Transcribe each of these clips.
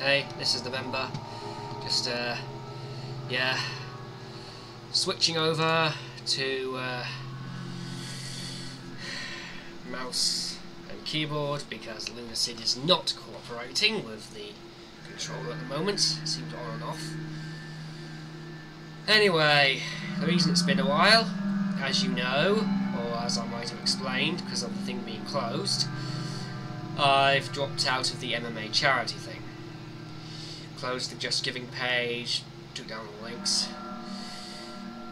Hey, this is November. Just, uh, yeah, switching over to uh, mouse and keyboard because Lunacid is not cooperating with the controller at the moment. It seems on and off. Anyway, the reason it's been a while, as you know, or as I might have explained, because of the thing being closed, I've dropped out of the MMA charity thing. Closed the Just Giving page, took down the links.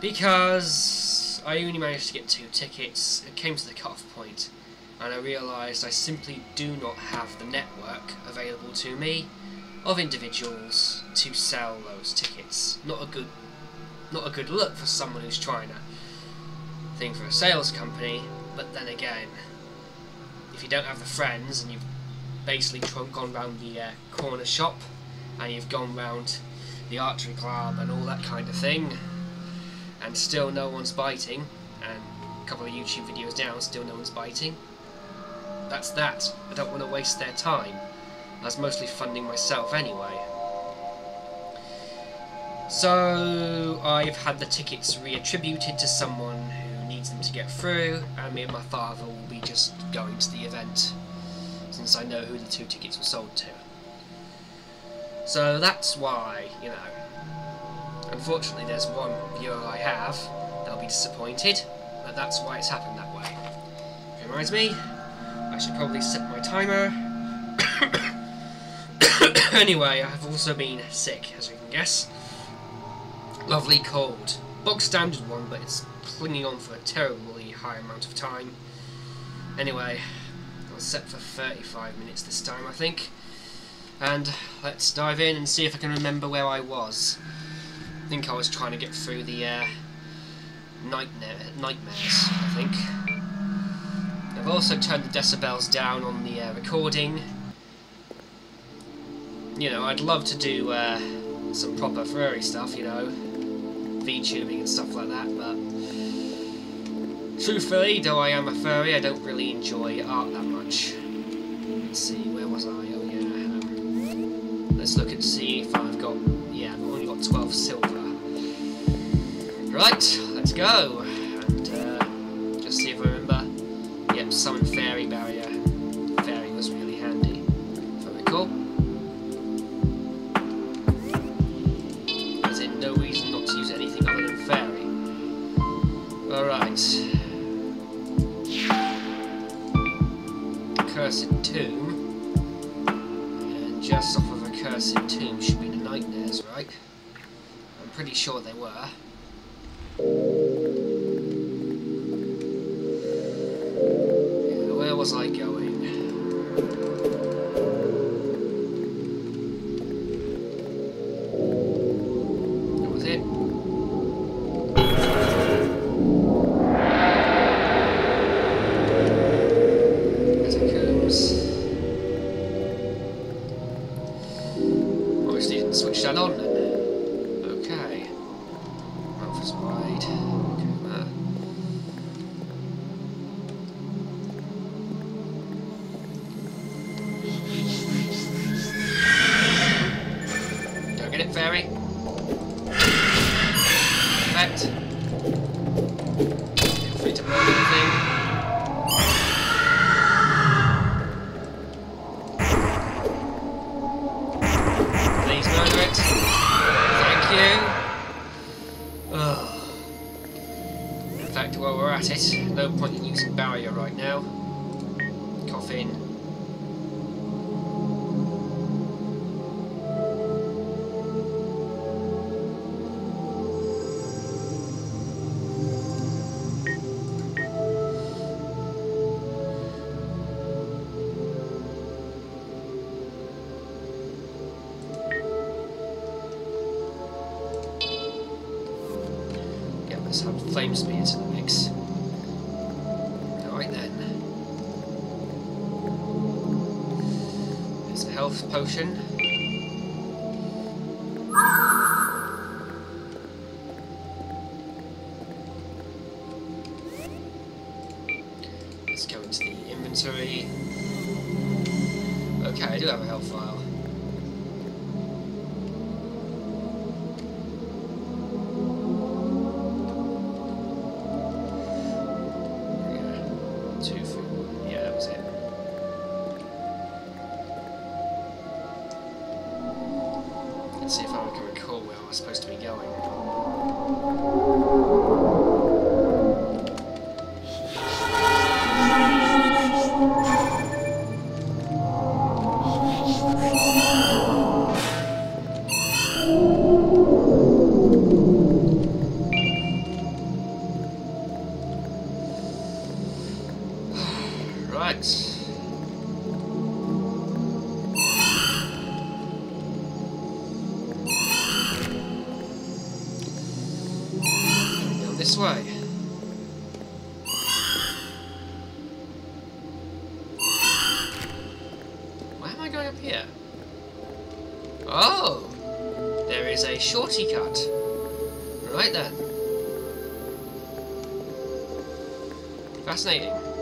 Because I only managed to get two tickets, it came to the cut-off point, and I realised I simply do not have the network available to me of individuals to sell those tickets. Not a good not a good look for someone who's trying to thing for a sales company, but then again, if you don't have the friends and you've basically gone round the uh, corner shop and you've gone round the archery club and all that kind of thing, and still no one's biting, and a couple of YouTube videos down, still no one's biting, that's that. I don't want to waste their time. I was mostly funding myself anyway. So I've had the tickets reattributed to someone to get through, and me and my father will be just going to the event, since I know who the two tickets were sold to. So that's why, you know, unfortunately there's one viewer I have that'll be disappointed, but that's why it's happened that way. Which reminds me, I should probably set my timer. anyway, I have also been sick, as you can guess lovely cold. Box standard one, but it's clinging on for a terribly high amount of time. Anyway, I was set for 35 minutes this time, I think. And let's dive in and see if I can remember where I was. I think I was trying to get through the uh, nightmare nightmares, I think. I've also turned the decibels down on the uh, recording. You know, I'd love to do uh, some proper furry stuff, you know, VTubing and stuff like that, but truthfully, though I am a furry, I don't really enjoy art that much. Let's see, where was I? Oh yeah, let's look and see if I've got, yeah, I've only got 12 silver. Right, let's go, and uh, just see if I remember. Yep, summon fairy barrier. Cursed Tomb. And just off of a Cursed Tomb should be the Nightmares, right? I'm pretty sure they were. Yeah, where was I going? In fact, while we're at it, no point in using barrier right now. Coffin. Supposed to be going. Fascinating.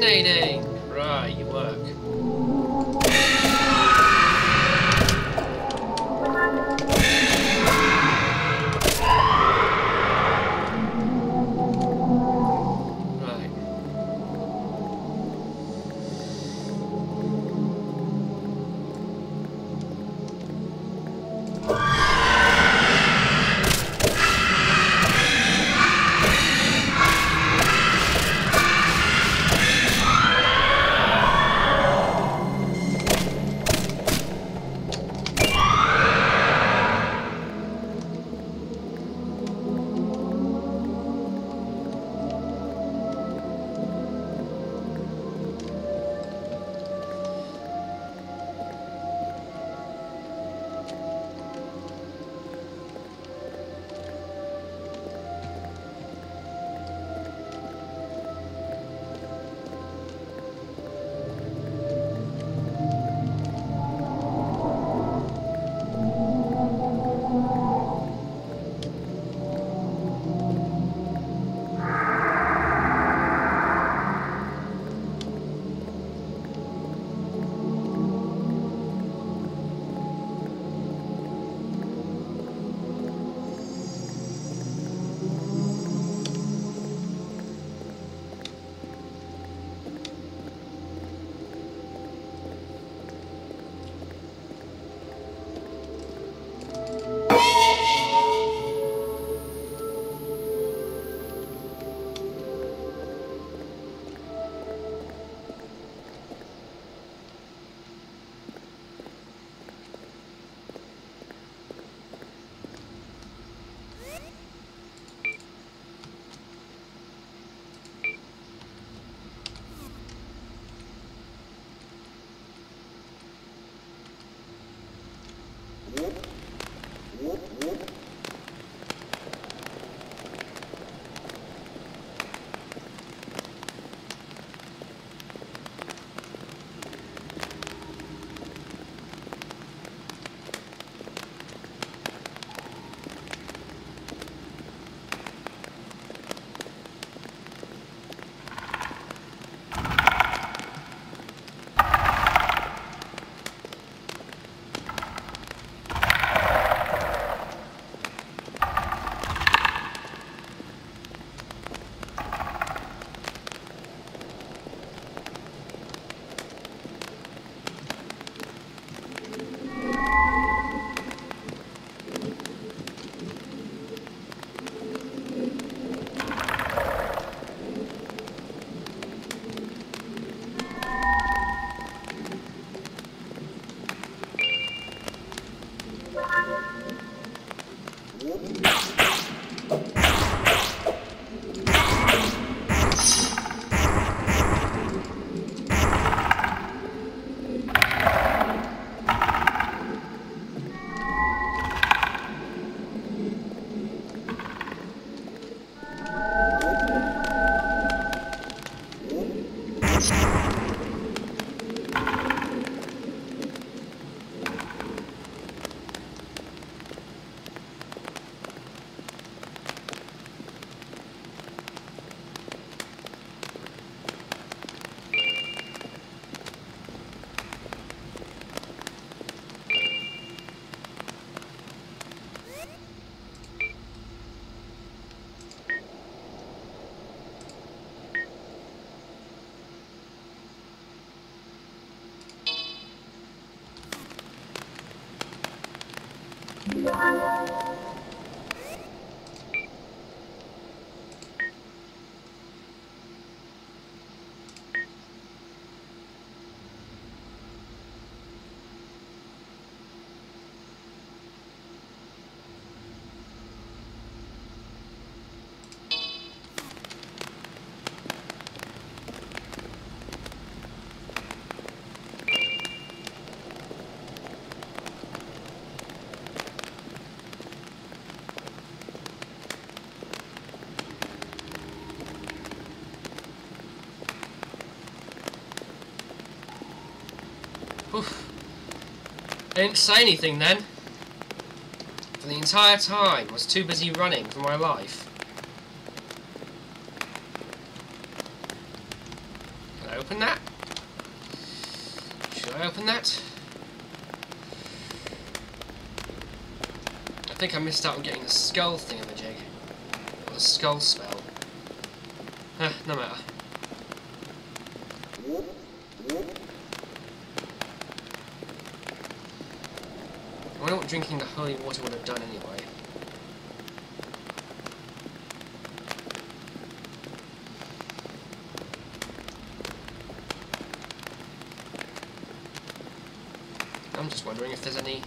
Fascinating! Oof. I didn't say anything then. For the entire time, I was too busy running for my life. Can I open that? Should I open that? I think I missed out on getting the skull thing of a jig. Or the skull spell. Eh, no matter. I wonder what drinking the holy water would have done anyway. I'm just wondering if there's any...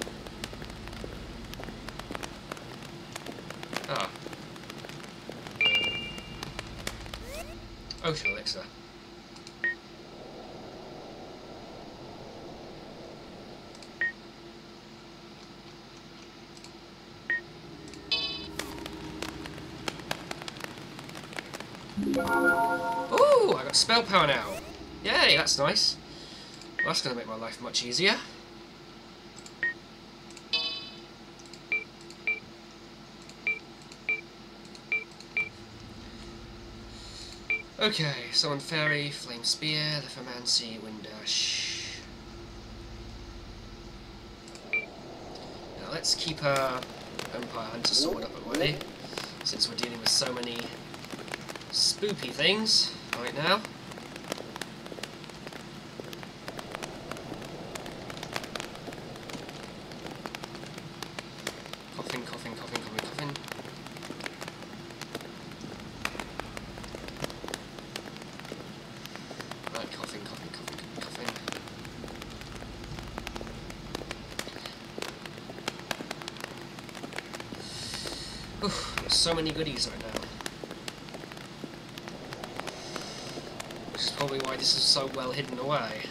Ah. Ocean elixir. Spell power now. Yay, that's nice. Well, that's going to make my life much easier. Okay, Summon Fairy, Flame Spear, Lithomancy, Wind Dash. Now let's keep our Vampire Hunter Sword up ready, since we're dealing with so many spoopy things right now. So many goodies right now. Which is probably why this is so well hidden away.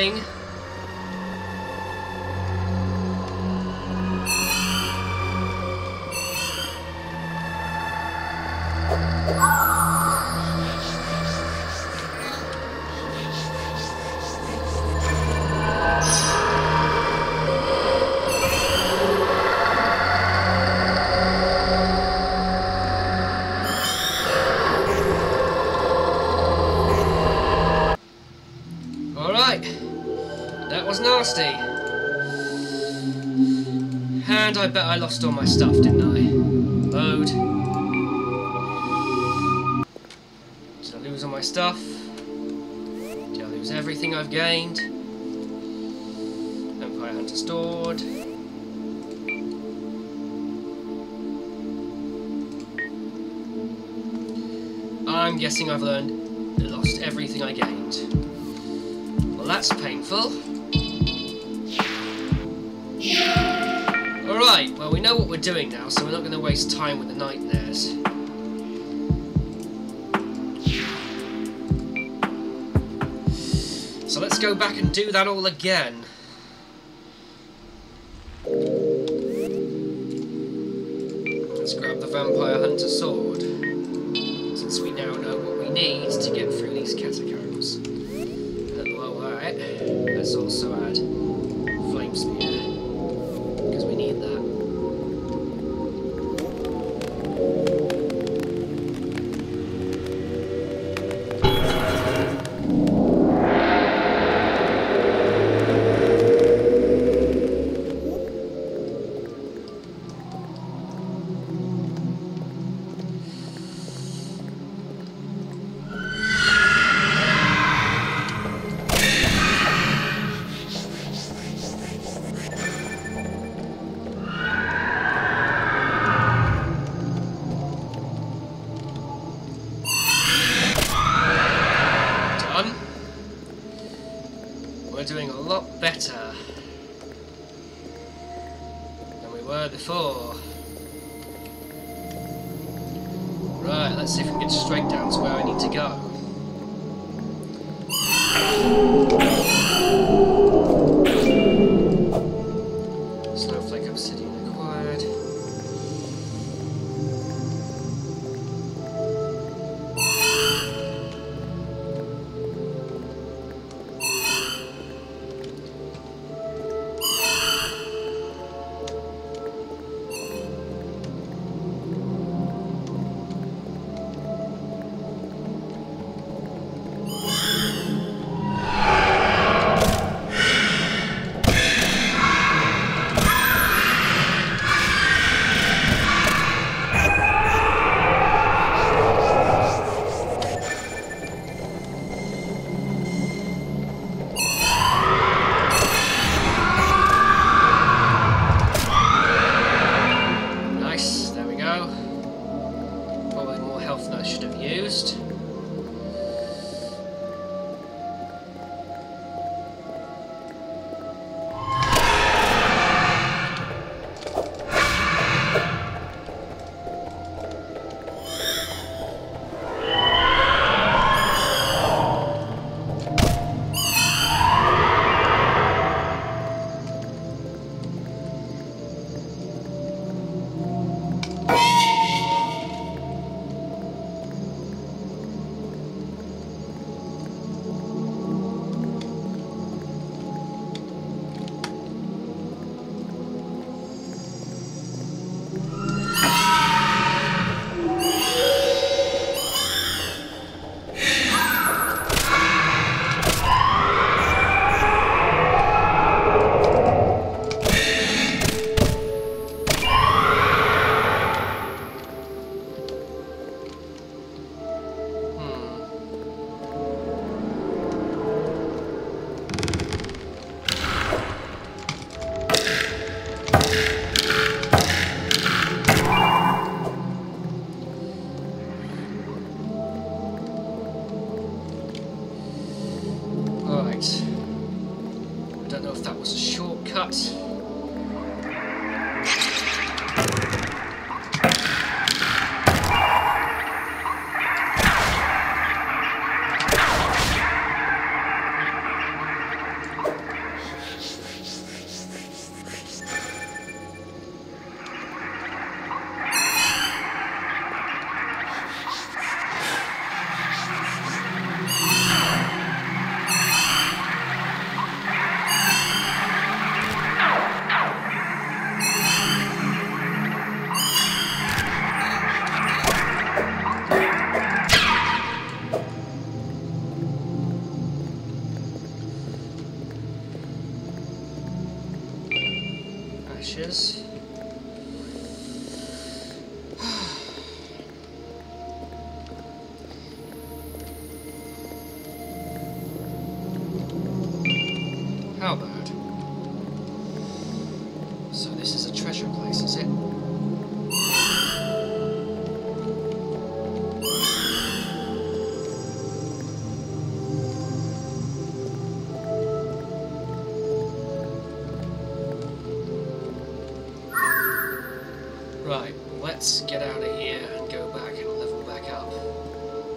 We're bet I lost all my stuff, didn't I? Load. Did I lose all my stuff? Did I lose everything I've gained? Vampire Hunter Sword. I'm guessing I've learned lost everything I gained. Well, that's painful. Alright, well, we know what we're doing now, so we're not going to waste time with the nightmares. So let's go back and do that all again. Let's grab the Vampire Hunter Sword, since we now know what we need to get through these catacombs. Uh, alright, let's also add see if I can get straight down to where I need to go.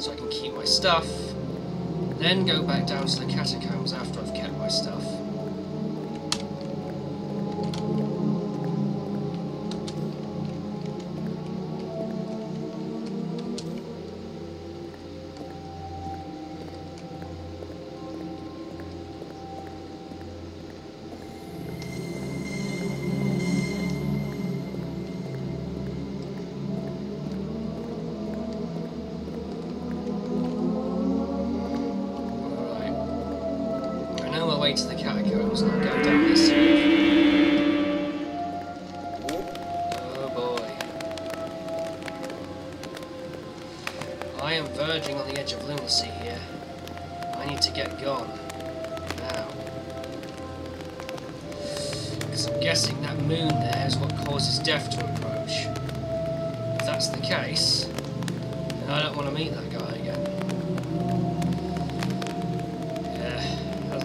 so I can keep my stuff, then go back down to the catacombs after I've kept my stuff.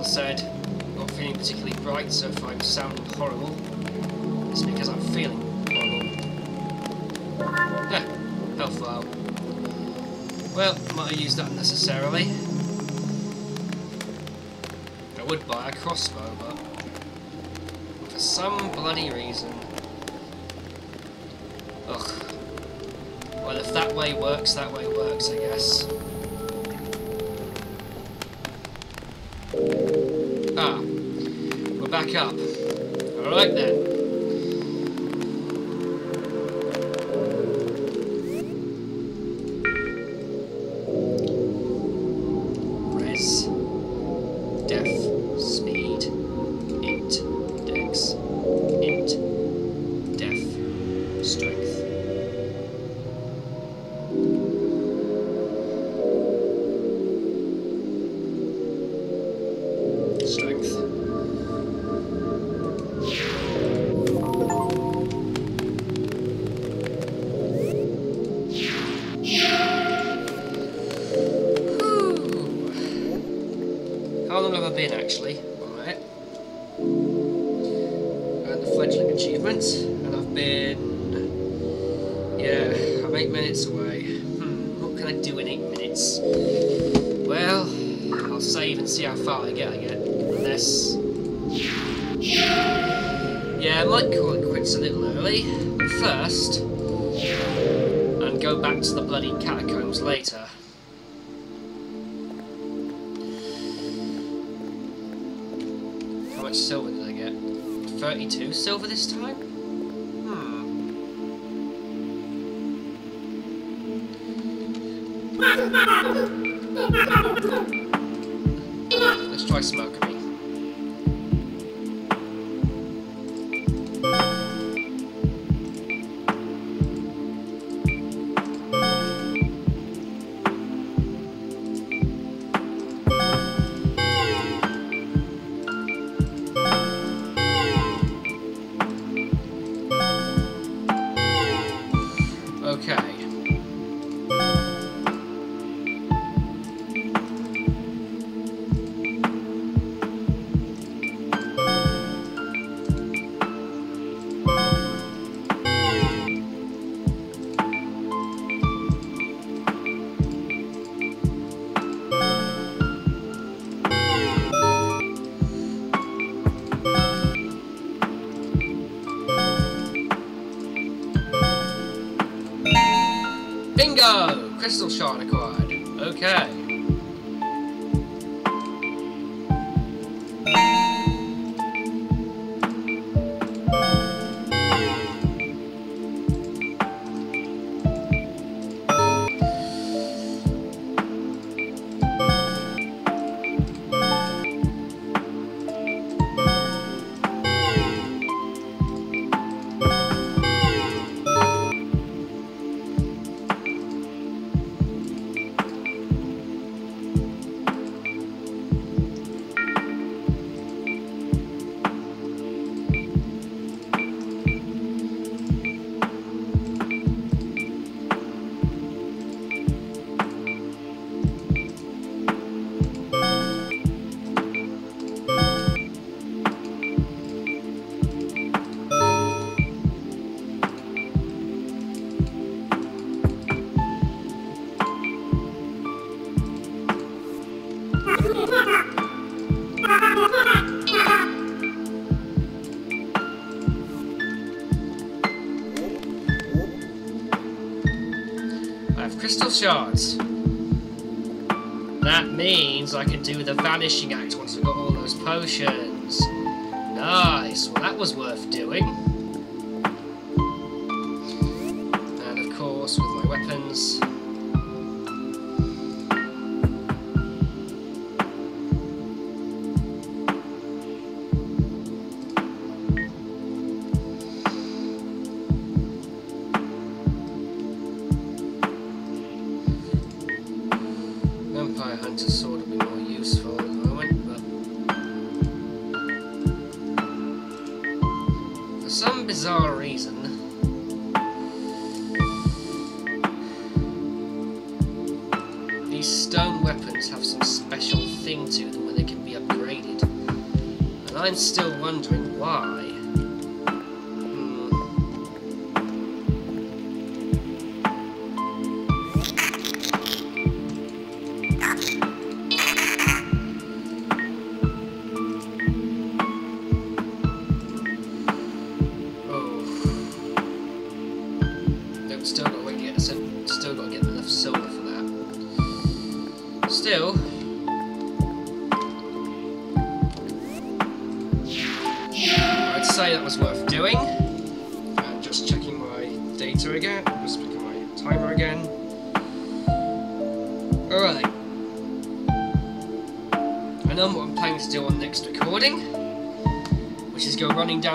said, not feeling particularly bright, so if I sound horrible, it's because I'm feeling horrible. Yeah, health. Well, might have used that unnecessarily. I would buy a crossbow, but for some bloody reason. Ugh. Well, if that way works, that way works, I guess. Alright then. First. And go back to the bloody catacombs later. How much silver did I get? 32 silver this time? Hmm. Let's try smoke Crystal shard acquired. Okay. Crystal shards. That means I can do the vanishing act once we've got all those potions. Nice. Well, that was worth doing.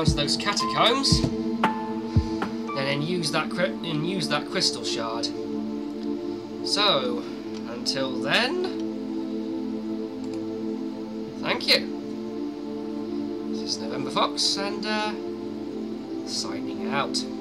down to those catacombs, and then use that and use that crystal shard. So, until then, thank you. This is Novemberfox, and uh, signing out.